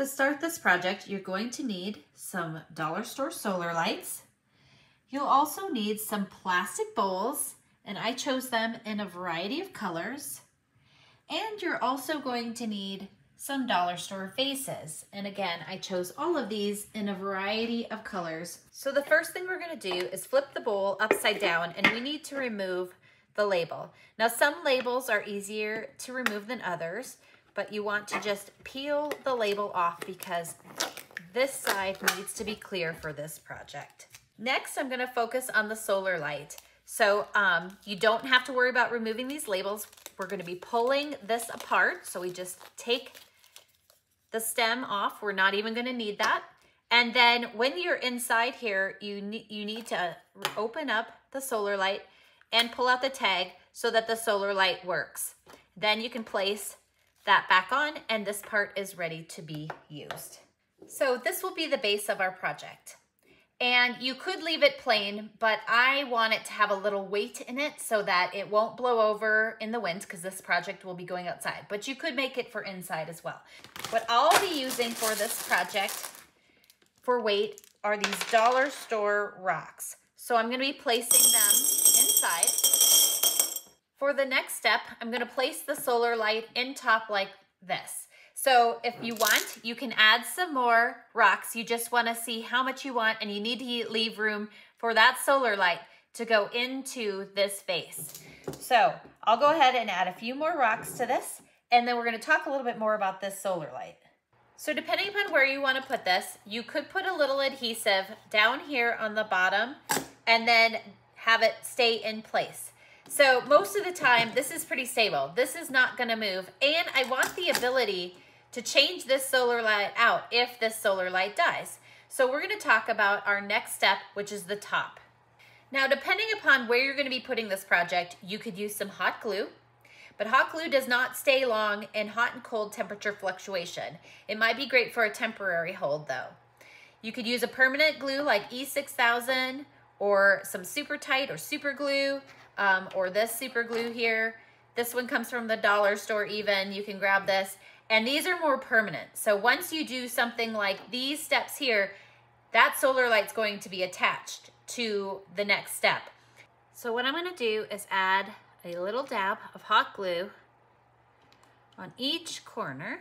To start this project, you're going to need some dollar store solar lights. You'll also need some plastic bowls, and I chose them in a variety of colors. And you're also going to need some dollar store vases. And again, I chose all of these in a variety of colors. So the first thing we're gonna do is flip the bowl upside down and we need to remove the label. Now some labels are easier to remove than others, but you want to just peel the label off because this side needs to be clear for this project. Next, I'm gonna focus on the solar light. So um, you don't have to worry about removing these labels. We're gonna be pulling this apart. So we just take the stem off. We're not even gonna need that. And then when you're inside here, you, ne you need to open up the solar light and pull out the tag so that the solar light works. Then you can place that back on and this part is ready to be used. So this will be the base of our project. And you could leave it plain, but I want it to have a little weight in it so that it won't blow over in the wind because this project will be going outside. But you could make it for inside as well. What I'll be using for this project for weight are these dollar store rocks. So I'm gonna be placing them inside. For the next step, I'm gonna place the solar light in top like this. So if you want, you can add some more rocks. You just wanna see how much you want and you need to leave room for that solar light to go into this vase. So I'll go ahead and add a few more rocks to this and then we're gonna talk a little bit more about this solar light. So depending upon where you wanna put this, you could put a little adhesive down here on the bottom and then have it stay in place. So most of the time, this is pretty stable. This is not gonna move. And I want the ability to change this solar light out if this solar light dies. So we're gonna talk about our next step, which is the top. Now, depending upon where you're gonna be putting this project, you could use some hot glue, but hot glue does not stay long in hot and cold temperature fluctuation. It might be great for a temporary hold though. You could use a permanent glue like E6000 or some super tight or super glue um, or this super glue here. This one comes from the dollar store even. You can grab this. And these are more permanent. So once you do something like these steps here, that solar light's going to be attached to the next step. So what I'm gonna do is add a little dab of hot glue on each corner,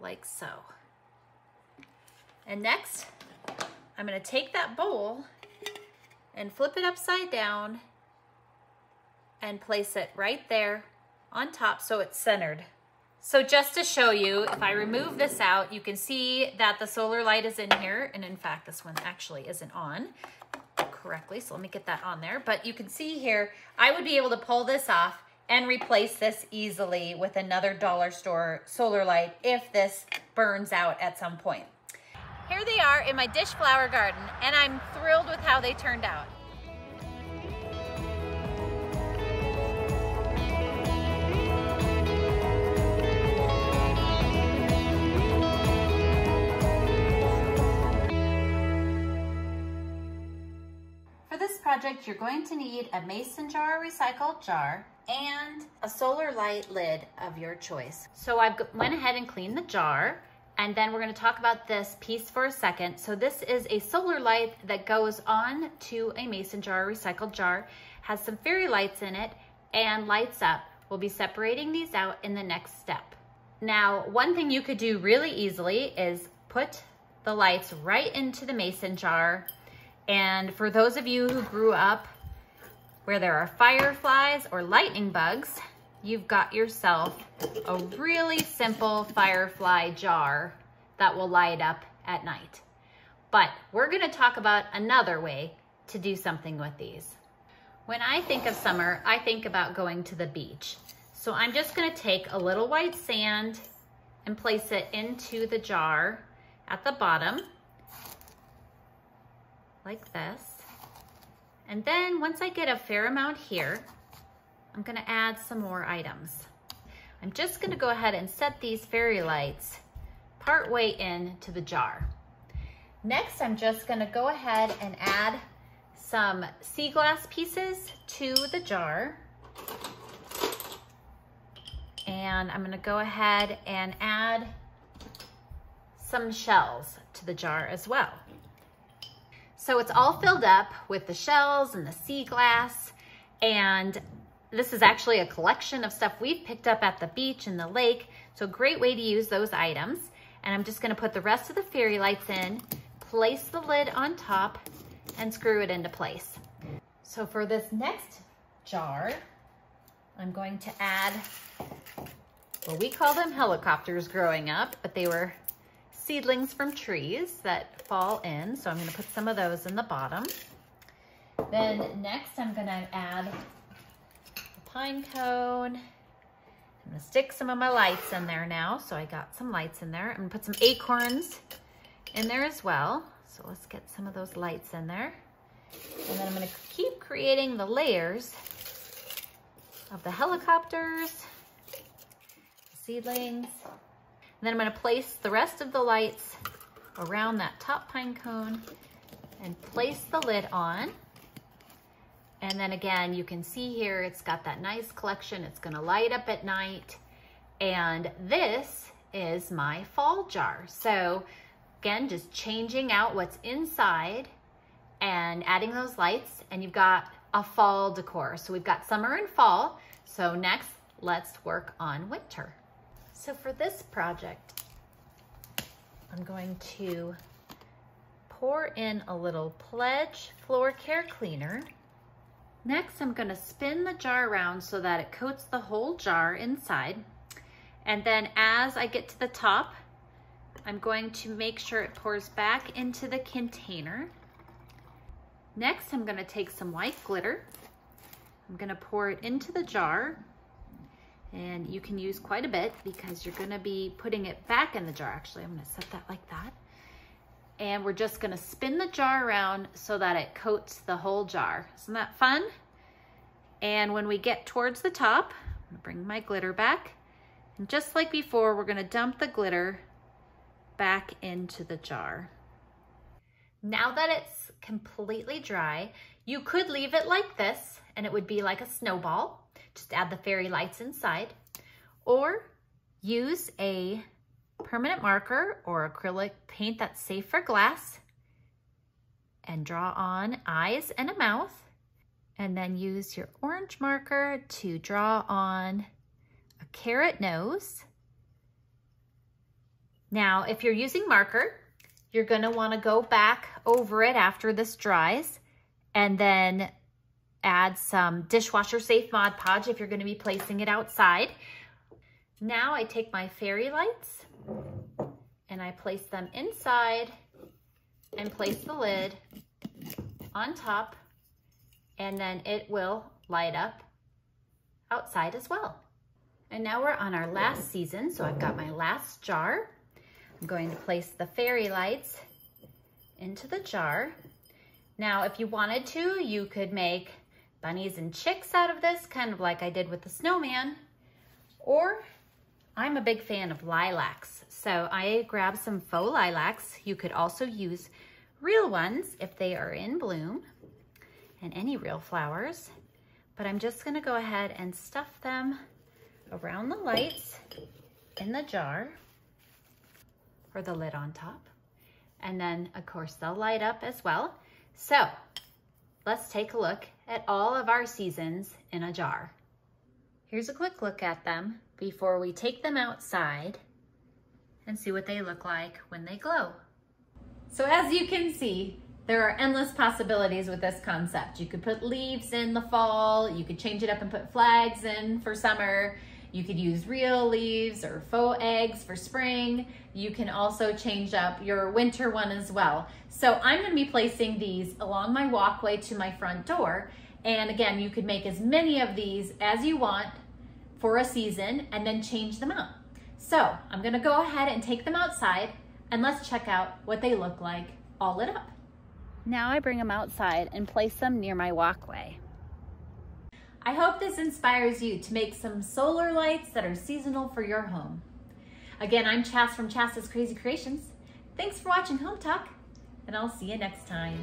like so. And next, I'm gonna take that bowl and flip it upside down and place it right there on top so it's centered. So just to show you, if I remove this out, you can see that the solar light is in here. And in fact, this one actually isn't on correctly. So let me get that on there. But you can see here, I would be able to pull this off and replace this easily with another dollar store solar light if this burns out at some point. Here they are in my dish flower garden and I'm thrilled with how they turned out. Project, you're going to need a mason jar recycled jar and a solar light lid of your choice. So I went ahead and cleaned the jar and then we're gonna talk about this piece for a second. So this is a solar light that goes on to a mason jar, recycled jar, has some fairy lights in it and lights up. We'll be separating these out in the next step. Now, one thing you could do really easily is put the lights right into the mason jar and for those of you who grew up where there are fireflies or lightning bugs, you've got yourself a really simple firefly jar that will light up at night. But we're gonna talk about another way to do something with these. When I think of summer, I think about going to the beach. So I'm just gonna take a little white sand and place it into the jar at the bottom like this. And then once I get a fair amount here, I'm gonna add some more items. I'm just gonna go ahead and set these fairy lights part way into the jar. Next, I'm just gonna go ahead and add some sea glass pieces to the jar. And I'm gonna go ahead and add some shells to the jar as well. So it's all filled up with the shells and the sea glass. And this is actually a collection of stuff we've picked up at the beach and the lake. So a great way to use those items. And I'm just gonna put the rest of the fairy lights in, place the lid on top, and screw it into place. So for this next jar, I'm going to add, well, we call them helicopters growing up, but they were seedlings from trees that fall in. So I'm gonna put some of those in the bottom. Then next I'm gonna add a pine cone. I'm gonna stick some of my lights in there now. So I got some lights in there. I'm gonna put some acorns in there as well. So let's get some of those lights in there. And then I'm gonna keep creating the layers of the helicopters, the seedlings, and then I'm gonna place the rest of the lights around that top pine cone and place the lid on. And then again, you can see here, it's got that nice collection. It's gonna light up at night. And this is my fall jar. So again, just changing out what's inside and adding those lights and you've got a fall decor. So we've got summer and fall. So next, let's work on winter. So for this project, I'm going to pour in a little Pledge Floor Care Cleaner. Next, I'm gonna spin the jar around so that it coats the whole jar inside. And then as I get to the top, I'm going to make sure it pours back into the container. Next, I'm gonna take some white glitter. I'm gonna pour it into the jar and you can use quite a bit because you're gonna be putting it back in the jar. Actually, I'm gonna set that like that. And we're just gonna spin the jar around so that it coats the whole jar. Isn't that fun? And when we get towards the top, I'm gonna bring my glitter back. And just like before, we're gonna dump the glitter back into the jar. Now that it's completely dry, you could leave it like this and it would be like a snowball just add the fairy lights inside. Or use a permanent marker or acrylic paint that's safe for glass and draw on eyes and a mouth. And then use your orange marker to draw on a carrot nose. Now, if you're using marker, you're gonna wanna go back over it after this dries and then add some dishwasher safe Mod Podge if you're gonna be placing it outside. Now I take my fairy lights and I place them inside and place the lid on top and then it will light up outside as well. And now we're on our last season. So I've got my last jar. I'm going to place the fairy lights into the jar. Now, if you wanted to, you could make bunnies and chicks out of this, kind of like I did with the snowman. Or I'm a big fan of lilacs. So I grabbed some faux lilacs. You could also use real ones if they are in bloom and any real flowers. But I'm just gonna go ahead and stuff them around the lights in the jar or the lid on top. And then of course they'll light up as well. So let's take a look at all of our seasons in a jar. Here's a quick look at them before we take them outside and see what they look like when they glow. So as you can see, there are endless possibilities with this concept. You could put leaves in the fall, you could change it up and put flags in for summer, you could use real leaves or faux eggs for spring. You can also change up your winter one as well. So I'm gonna be placing these along my walkway to my front door. And again, you could make as many of these as you want for a season and then change them out. So I'm gonna go ahead and take them outside and let's check out what they look like all lit up. Now I bring them outside and place them near my walkway. I hope this inspires you to make some solar lights that are seasonal for your home. Again, I'm Chas from Chas's Crazy Creations. Thanks for watching Hometalk, and I'll see you next time.